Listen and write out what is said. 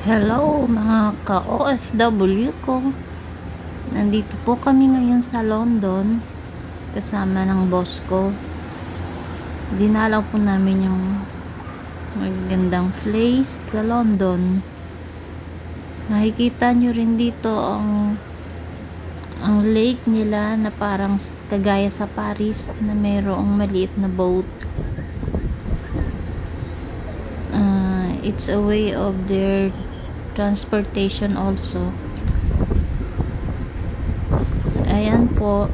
Hello mga ka-OFW ko. Nandito po kami ngayon sa London kasama ng boss ko. Dinalaw po namin yung magandang place sa London. Makikita nyo rin dito ang ang lake nila na parang kagaya sa Paris na mayroong maliit na boat. Ah, it's a way of their transportation also. Ayan po.